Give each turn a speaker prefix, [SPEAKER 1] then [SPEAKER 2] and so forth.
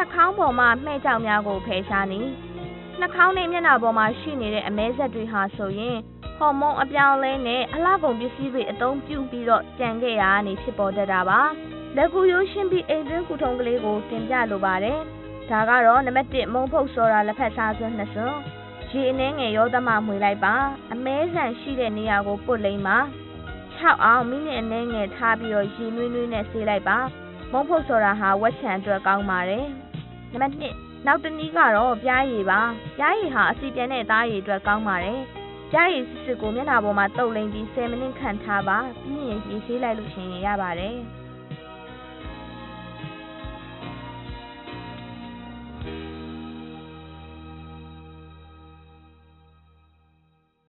[SPEAKER 1] နှာခေါင်းပေါ်မှာမှဲ့ကြောင်များကိုဖယ်ရှားနေနှာခေါင်းနဲ့မျက်နှာပေါ်မှာရှိနေတဲ့အမဲဆက်တွေဟာဆိုရင်ဟော်မုန်းအပြောင်းလဲနဲ့အလှကုန်ပစ္စည်းတွေအသုံးပြုပြီးတော့ကြံခဲ့ရတာနေဖြစ်ပေါ်တတ်တာပါလက်ကူရိုးရှင်းပြီးအိမ်တွင်းကုထုံးကလေးကိုတင်ပြလိုပါတယ်ဒါကတော့နံပါတ်1မုံဖုတ်စောတာလက်ဖက်စားစွန်းနှစ်စွန်းရေအနှဲငယ်ရောသမမှွေလိုက်ပါအမဲဆန်ရှိတဲ့နေရာကိုပုတ်လိမ့်ပါ6အောင်မိနစ်အနှဲငယ်ထားပြီးတော့ရေနွေးနွေးနဲ့ဆေးလိုက်ပါ မုံဖုတ်ဆိုတာဟာဝက်ချံအတွက်ကောင်းပါတယ်နံပါတ်2နောက်တနည်းကတော့ပြားရည်ပါပြားရည်ဟာအစီပြန်တဲ့သားရည်အတွက်ကောင်းပါတယ်ပြားရည်စစ်စစ်ကိုမျက်နှာပေါ်မှာတုပ်လိမ့်ပြီး10မိနစ်ခန့်ထားပါပြီးရင်ရေဆေးလိုက်လို့ရှိရင်ရပါတယ်